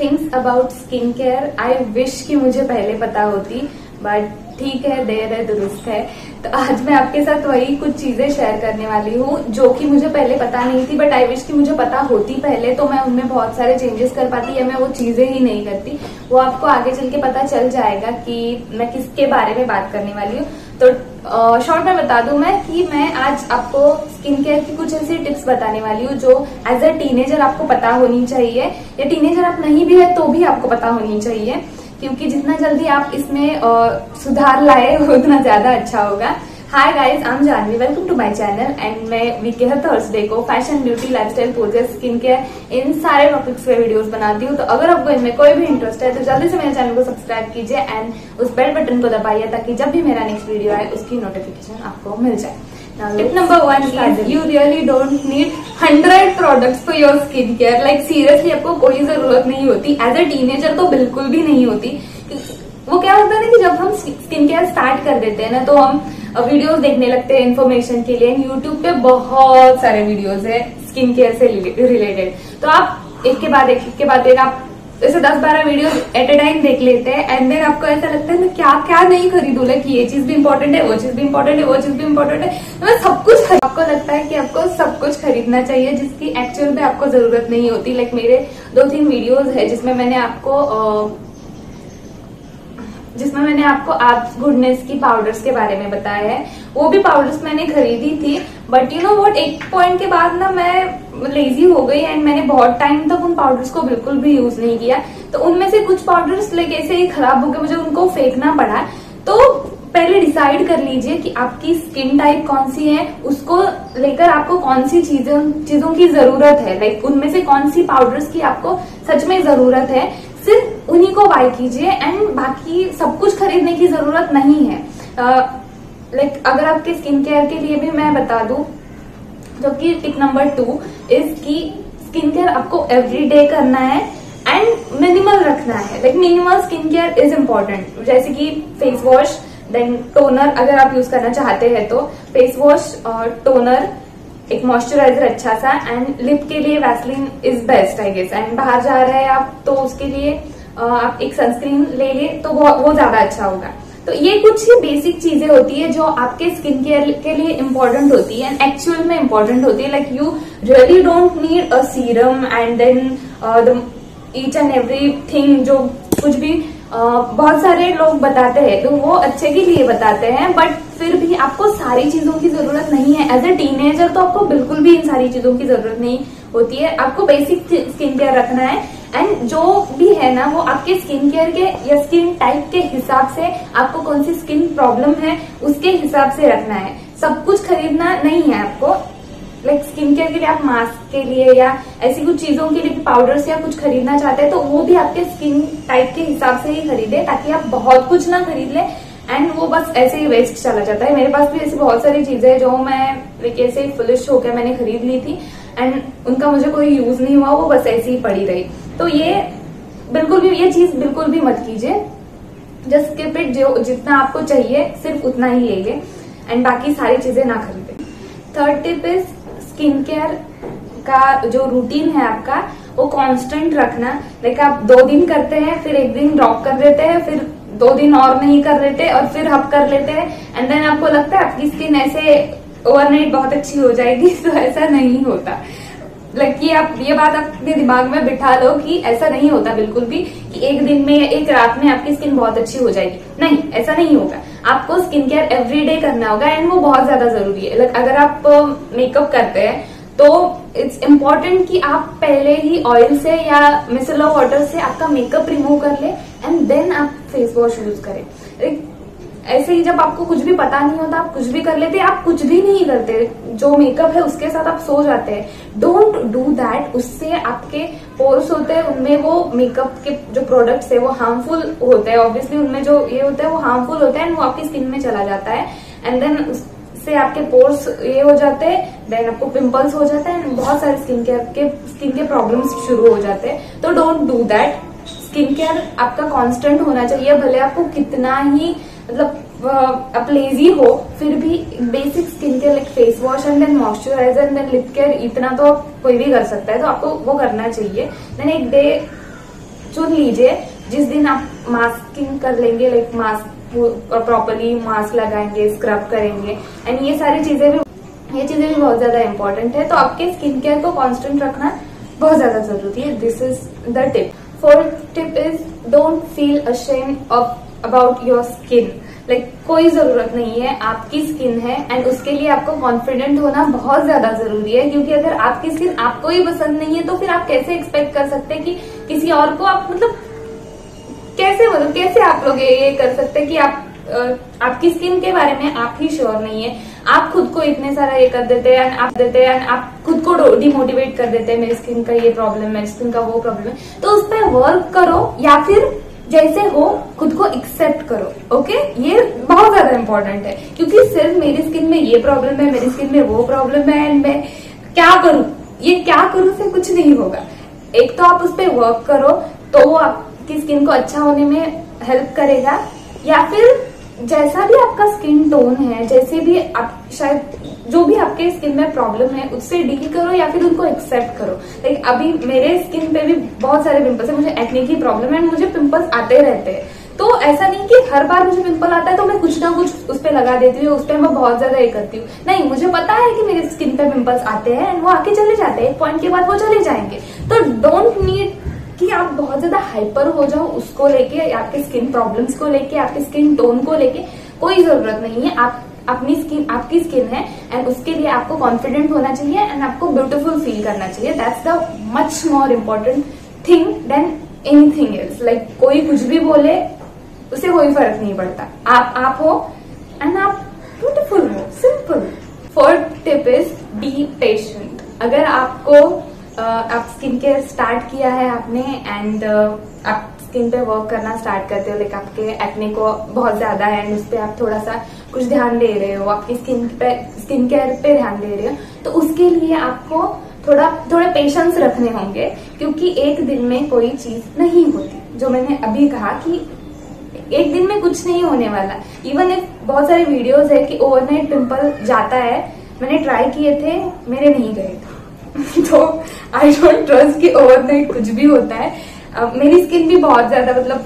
Things about skin care I wish कि मुझे पहले पता होती बट ठीक है, देर है, दुरुस्त है। तो आज मैं आपके साथ वही कुछ चीज़ें शेयर करने वाली हूँ, जो कि मुझे पहले पता नहीं थी बट आई विश कि मुझे पता होती पहले तो मैं उनमें बहुत सारे चेंजेस कर पाती या मैं वो चीज़ें ही नहीं करती। वो आपको आगे चल के पता चल जाएगा कि मैं किसके बारे में बात करने वाली हूँ। तो शॉर्ट में बता दू मैं कि मैं आज आपको स्किन केयर की कुछ ऐसी टिप्स बताने वाली हूँ जो एज अ टीनेजर आपको पता होनी चाहिए। या टीनेजर आप नहीं भी है तो भी आपको पता होनी चाहिए, क्योंकि जितना जल्दी आप इसमें सुधार लाए, उतना ज़्यादा अच्छा होगा। Hi guys I am Janvi welcome to my channel and मैं वीके हर थर्सडे को fashion beauty lifestyle poses skin care इन सारे टॉपिक्स पे वीडियोस बनाती हूँ। तो अगर आपको इनमें कोई भी इंटरेस्ट है तो जल्दी से मेरे चैनल को सब्सक्राइब कीजिए एंड उस बेल बटन को दबाइए ताकि जब भी मेरा नेक्स्ट वीडियो आए उसकी नोटिफिकेशन आपको मिल जाए। Tip number one you really don't need hundred products for your skin care like seriously आपको कोई ज़रूरत नहीं होती। एज अ टीनेजर तो बिल्कुल भी नहीं होती। वो क्या होता है ना कि जब हम स्किन केयर स्टार्ट कर देते हैं ना तो हम वीडियोस देखने लगते हैं इन्फॉर्मेशन के लिए। यूट्यूब पे बहुत सारे वीडियोस है स्किन केयर से रिलेटेड तो आप एक के बाद एक, के बाद एक आप जैसे दस बारह वीडियो एट ए टाइम देख लेते हैं एंड देन आपको ऐसा लगता है मैं क्या क्या नहीं खरीदू? लाइक ये चीज़ भी इंपॉर्टेंट है वो चीज़ भी इंपॉर्टेंट है वो चीज़ भी इंपॉर्टेंट है। तो मैं सब कुछ आपको लगता है कि आपको सब कुछ खरीदना चाहिए जिसकी एक्चुअल में आपको ज़रूरत नहीं होती। लाइक मेरे दो तीन वीडियोज़ है जिसमें मैंने आपको जिसमें मैंने आपको आप गुडनेस की पाउडर्स के बारे में बताया है। वो भी पाउडर्स मैंने खरीदी थी बट यू नो वॉट एक पॉइंट के बाद ना मैं लेजी हो गई एंड मैंने बहुत टाइम तक उन पाउडर्स को बिल्कुल भी यूज़ नहीं किया। तो उनमें से कुछ पाउडर्स लाइक ऐसे ही खराब हो गए, मुझे उनको फेंकना पड़ा। तो पहले डिसाइड कर लीजिए कि आपकी स्किन टाइप कौन सी है, उसको लेकर आपको कौन सी चीज़ों चीज़ों की ज़रूरत है। लाइक उनमें से कौन सी पाउडर्स की आपको सच में ज़रूरत है। सिर्फ़ उन्हीं को बाय कीजिए एंड बाकी सब कुछ खरीदने की ज़रूरत नहीं है। लाइक uh, like, अगर आपके स्किन केयर के लिए भी मैं बता दू जो कि नंबर टू इज़ की स्किन केयर आपको एवरी डे करना है एंड मिनिमल रखना है। Like minimal skin care is important जैसे कि फेस वॉश देन टोनर अगर आप यूज़ करना चाहते हैं तो फेस वॉश और टोनर एक मॉइस्चराइजर अच्छा सा एंड लिप के लिए Vaseline is best I guess and बाहर जा रहे हैं आप तो उसके लिए आप एक सनस्क्रीन ले लिए तो वो वो ज़्यादा अच्छा होगा। तो ये कुछ ही बेसिक चीज़ें होती है जो आपके स्किन केयर के लिए इम्पोर्टेंट होती है एंड एक्चुअल में इम्पोर्टेंट होती है। Like you really don't need a serum and then each and everything जो कुछ भी बहुत सारे लोग बताते हैं तो वो अच्छे के लिए बताते हैं बट फिर भी आपको सारी चीज़ों की ज़रूरत नहीं है। एज ए टीनेजर तो आपको बिल्कुल भी इन सारी चीज़ों की ज़रूरत नहीं होती है। आपको बेसिक स्किन केयर रखना है एंड जो भी है ना, वो आपके स्किन केयर के या स्किन टाइप के हिसाब से आपको कौन सी स्किन प्रॉब्लम है, उसके हिसाब से रखना है। सब कुछ खरीदना नहीं है आपको। लाइक स्किन केयर के लिए आप मास्क के लिए या ऐसी कुछ चीज़ों के लिए पाउडर्स या कुछ खरीदना चाहते हैं तो वो भी आपके स्किन टाइप के हिसाब से ही खरीदे, ताकि आप बहुत कुछ ना खरीद ले एंड वो बस ऐसे ही वेस्ट चला जाता है। मेरे पास भी ऐसी बहुत सारी चीज़ें हैं जो मैं लाइक ऐसे फुलिश होकर मैंने खरीद ली थी एंड उनका मुझे कोई यूज़ नहीं हुआ, वो बस ऐसी ही पड़ी रही। तो ये बिल्कुल भी, ये चीज़ बिल्कुल भी मत कीजिए। जस्ट स्किप इट जो जितना आपको चाहिए, सिर्फ़ उतना ही ले लें एंड बाकी सारी चीज़ें ना खरीदे। Third tip is skin care का जो रूटीन है आपका, वो कांस्टेंट रखना। लाइक आप दो दिन करते हैं, फिर एक दिन ड्रॉप कर देते हैं, फिर दो दिन और नहीं कर लेते और फिर हप कर लेते हैं। एंड देन आपको लगता है आपकी स्किन ऐसे ओवरनाइट बहुत अच्छी हो जाएगी तो ऐसा नहीं होता। लाइक आप, ये बात अपने दिमाग में बिठा लो कि ऐसा नहीं होता बिल्कुल भी कि एक दिन में एक रात में आपकी स्किन बहुत अच्छी हो जाएगी। नहीं, ऐसा नहीं होगा। आपको स्किन केयर एवरी डे करना होगा एंड वो बहुत ज़्यादा ज़रूरी है। लाइक अगर आप मेकअप करते हैं तो इट्स इंपॉर्टेंट कि आप पहले ही ऑयल से या मिसल ऑफ़ वाटर से आपका मेकअप रिमूव कर ले एंड देन आप फेस वॉश यूज़ करें। ऐसे ही जब आपको कुछ भी पता नहीं होता, आप कुछ भी कर लेते, आप कुछ भी नहीं करते, जो मेकअप है उसके साथ आप सो जाते हैं। डोंट डू दैट उससे आपके पोर्स होते हैं, उनमें वो मेकअप के जो प्रोडक्ट्स है, वो हार्मफुल होते हैं। ऑब्वियसली उनमें जो ये होता है, वो हार्मफुल होता है एंड वो आपकी स्किन में चला जाता है। एंड देन से आपके पोर्स ये हो जाते हैं देन आपको पिंपल्स हो जाते हैं बहुत सारे स्किन केयर के स्किन के प्रॉब्लम्स शुरू हो जाते हैं। तो don't do that skin care आपका कांस्टेंट होना चाहिए, भले आपको कितना ही मतलब आप लेजी हो, फिर भी basic skin care like face wash and then moisturiser and then lip care इतना तो कोई भी कर सकता है तो आपको वो करना चाहिए। देन एक डे चुन लीजिए, जिस दिन आप मास्किंग कर लेंगे लाइक मास्क प्रॉपरली मास्क लगाएँगे स्क्रब करेंगे एंड ये सारी चीज़ें भी, ये चीज़ें भी बहुत ज़्यादा इंपॉर्टेंट है तो आपके स्किन केयर को कॉन्स्टेंट रखना बहुत ज़्यादा ज़रूरी है। This is the tip fourth tip is don't feel ashamed of about your skin like कोई ज़रूरत नहीं है, आपकी स्किन है एंड उसके लिए आपको कॉन्फिडेंट होना बहुत ज़्यादा ज़रूरी है, क्योंकि अगर आपकी स्किन आपको ही पसंद नहीं है तो फिर आप कैसे एक्सपेक्ट कर सकते हैं कि किसी और को आप मतलब कैसे मतलब कैसे आप लोग ये कर सकते हैं कि आप आपकी स्किन के बारे में आप ही श्योर नहीं है। आप खुद को इतने सारा ये कर देते हैं आप देते हैं आप खुद को डिमोटिवेट कर देते हैं, मेरी स्किन का ये प्रॉब्लम है स्किन का वो प्रॉब्लम है। तो उस पर वर्क करो, या फिर जैसे हो, खुद को एक्सेप्ट करो ओके ये बहुत ज़्यादा इंपॉर्टेंट है, क्योंकि सिर्फ़ मेरी स्किन में ये प्रॉब्लम है, मेरी स्किन में वो प्रॉब्लम है एंड मैं क्या करूँ? ये क्या करूँ से कुछ नहीं होगा। एक तो आप उस पर वर्क करो तो वो आपकी स्किन को अच्छा होने में हेल्प करेगा, या फिर जैसा भी आपका स्किन टोन है, जैसे भी आप शायद जो भी आपके स्किन में प्रॉब्लम है, उससे डील करो या फिर उनको एक्सेप्ट करो। लाइक अभी मेरे स्किन पे भी बहुत सारे पिंपल्स है, मुझे एक्ने की प्रॉब्लम है मुझे पिंपल्स आते रहते हैं। तो ऐसा नहीं कि हर बार मुझे पिंपल आता है तो मैं कुछ ना कुछ उस पर लगा देती हूँ, उस पर मैं बहुत ज़्यादा ये करती हूँ। नहीं, मुझे पता है कि मेरे स्किन पे पिंपल्स आते हैं एंड वो आके चले जाते हैं, एक पॉइंट के बाद वो चले जाएँगे। तो डोंट नीड कि आप बहुत ज़्यादा हाइपर हो जाओ उसको लेके, आपके स्किन प्रॉब्लम्स को लेके, आपके स्किन टोन को लेके, कोई ज़रूरत नहीं है। आप अपनी स्किन आपकी स्किन है एंड उसके लिए आपको कॉन्फिडेंट होना चाहिए एंड आपको ब्यूटीफुल फील करना चाहिए। That's the much more important thing than anything else like कोई कुछ भी बोले, उसे कोई फ़र्क नहीं पड़ता। आप आप हो एंड आप ब्यूटीफुल हो simple fourth tip is be patient अगर आपको आप स्किन केयर स्टार्ट किया है आपने एंड आप स्किन पे वर्क करना स्टार्ट करते हो लाइक आपके एक्ने को बहुत ज़्यादा है एंड उस पर आप थोड़ा सा कुछ ध्यान दे रहे हो आपकी स्किन पे स्किन केयर पे ध्यान दे रहे हो तो उसके लिए आपको थोड़ा थोड़े पेशेंस रखने होंगे क्योंकि एक दिन में कोई चीज़ नहीं होती। जो मैंने अभी कहा कि एक दिन में कुछ नहीं होने वाला। इवन एक बहुत सारे वीडियोस है कि ओवरनाइट पिंपल जाता है मैंने ट्राई किए थे मेरे नहीं गए थे। तो आई डोंट ट्रस्ट कि ओवरनाइट कुछ भी होता है। uh, मेरी स्किन भी बहुत ज़्यादा मतलब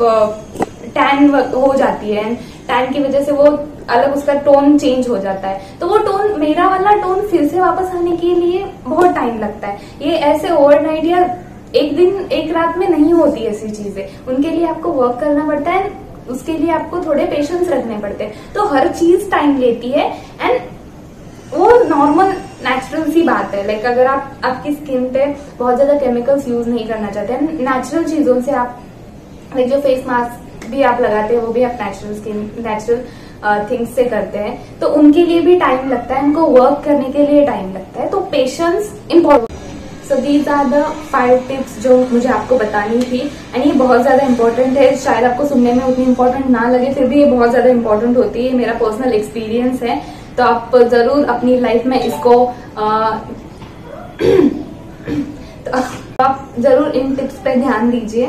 टैन uh, हो जाती है टैन की वजह से वो अलग उसका टोन चेंज हो जाता है। तो वो टोन मेरा वाला टोन फिर से वापस आने के लिए बहुत टाइम लगता है। ये ऐसे ओवरनाइट या एक दिन, एक रात में नहीं होती ऐसी चीज़ें। उनके लिए आपको वर्क करना पड़ता है उसके लिए आपको थोड़े पेशेंस रखने पड़ते हैं। तो हर चीज़ टाइम लेती है एंड वो नॉर्मल नेचुरल सी बात है। लाइक अगर आप, आपकी स्किन पे बहुत ज़्यादा केमिकल्स यूज़ नहीं करना चाहते हैं नेचुरल चीज़ों से आप लाइक जो फेस मास्क भी आप लगाते हैं, वो भी आप नेचुरल स्किन नेचुरल थिंग्स से करते हैं। तो उनके लिए भी टाइम लगता है उनको वर्क करने के लिए टाइम लगता है। तो patience important so these are the five tips जो मुझे आपको बतानी थी। एंड ये बहुत ज़्यादा इंपॉर्टेंट है। शायद आपको सुनने में उतनी इंपॉर्टेंट ना लगे फिर भी ये बहुत ज़्यादा इंपॉर्टेंट होती है। मेरा पर्सनल एक्सपीरियंस है। तो आप ज़रूर अपनी लाइफ में इसको आ, तो आप ज़रूर इन टिप्स पे ध्यान दीजिए।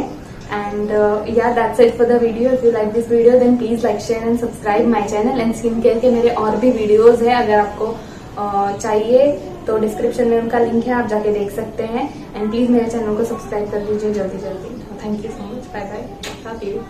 And yeah that's it for the video if you like this video then please like share and subscribe my channel and skin care के मेरे और भी वीडियोस है अगर आपको uh, चाहिए तो डिस्क्रिप्शन में उनका लिंक है आप जाके देख सकते हैं। एंड प्लीज़ मेरे चैनल को सब्सक्राइब कर लीजिए जल्दी जल्दी thank you so much bye bye you